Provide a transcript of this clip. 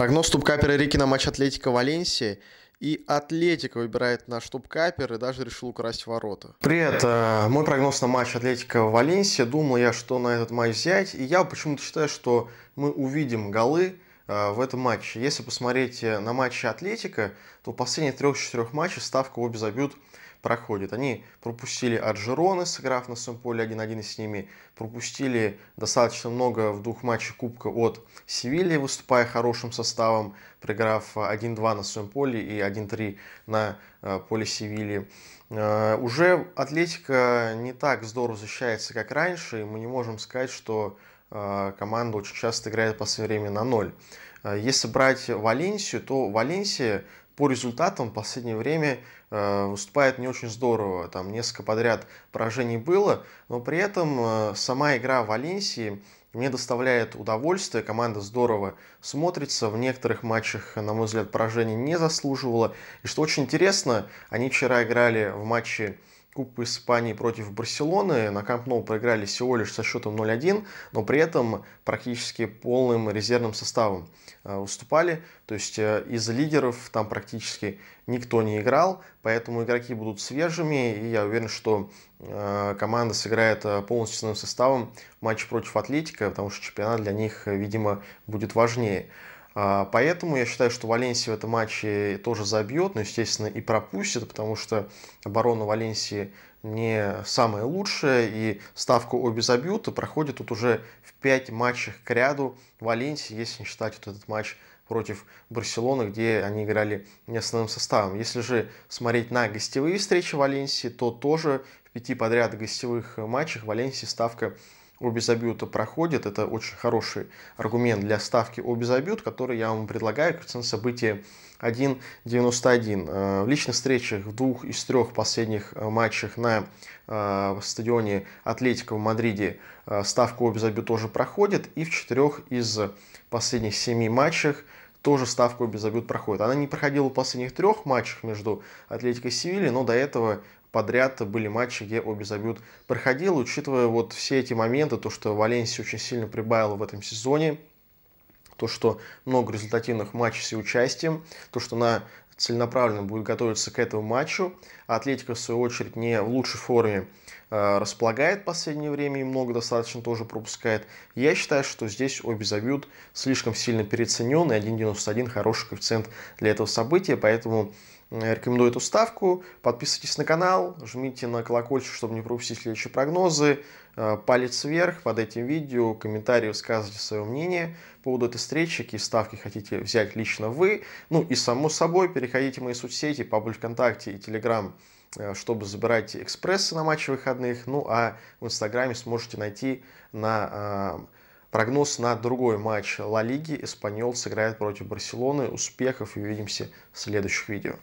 Прогноз тубкапера Рики на матч Атлетика Валенсия. И Атлетика выбирает наш тубкапер и даже решил украсть ворота. Привет, э, мой прогноз на матч Атлетика Валенсия. Думал я, что на этот матч взять. И я почему-то считаю, что мы увидим голы в этом матче. Если посмотреть на матчи Атлетика, то в последних трех-четырех матчах ставка обе забьют проходит. Они пропустили от Жироны, сыграв на своем поле 1-1 с ними, пропустили достаточно много в двух матчах Кубка от Севильи, выступая хорошим составом, проиграв 1-2 на своем поле и 1-3 на э, поле Севильи. Э, уже Атлетика не так здорово защищается, как раньше, и мы не можем сказать, что э, команда очень часто играет в последнее время на ноль. Если брать Валенсию, то Валенсия по результатам в последнее время э, выступает не очень здорово. Там несколько подряд поражений было, но при этом сама игра Валенсии мне доставляет удовольствие. Команда здорово смотрится. В некоторых матчах, на мой взгляд, поражение не заслуживала. И что очень интересно, они вчера играли в матче Кубка Испании против Барселоны. На Камп Ноу проиграли всего лишь со счетом 0-1, но при этом практически полным резервным составом э, выступали. То есть э, из лидеров там практически никто не играл, поэтому игроки будут свежими, и я уверен, что э, команда сыграет полностью составом в матче против Атлетика, потому что чемпионат для них, видимо, будет важнее. А, поэтому я считаю, что Валенсия в этом матче тоже забьет, но, естественно, и пропустит, потому что оборона Валенсии не самая лучшая, и ставку обе забьют, и проходит тут уже в 5 матчах к ряду Валенсии, если не считать вот этот матч против Барселоны, где они играли не основным составом. Если же смотреть на гостевые встречи Валенсии, то тоже в пяти подряд гостевых матчах Валенсии ставка обе забьюта проходит. Это очень хороший аргумент для ставки обе забьют, который я вам предлагаю. Коэффициент события 1.91. Э, в личных встречах в двух из трех последних э, матчах на э, стадионе Атлетика в Мадриде ставка обе забьют тоже проходит. И в четырех из последних семи матчах тоже ставку обе забьют проходит. Она не проходила в последних трех матчах между Атлетикой и Севильей, но до этого подряд были матчи, где обе забьют проходил. Учитывая вот все эти моменты, то, что Валенсия очень сильно прибавила в этом сезоне, то, что много результативных матчей с ее участием, то, что она целенаправленно будет готовиться к этому матчу, а Атлетика, в свою очередь, не в лучшей форме располагает в последнее время и много достаточно тоже пропускает. Я считаю, что здесь обе забьют слишком сильно переоценен, и 1.91 хороший коэффициент для этого события, поэтому рекомендую эту ставку. Подписывайтесь на канал, жмите на колокольчик, чтобы не пропустить следующие прогнозы. Э, палец вверх под этим видео, комментарии, высказывайте свое мнение по поводу этой встречи, какие ставки хотите взять лично вы. Ну и само собой, переходите в мои соцсети, паблик ВКонтакте и Телеграм, э, чтобы забирать экспрессы на матчи выходных. Ну а в Инстаграме сможете найти на э, прогноз на другой матч Ла Лиги. Эспаньол сыграет против Барселоны. Успехов и увидимся в следующих видео.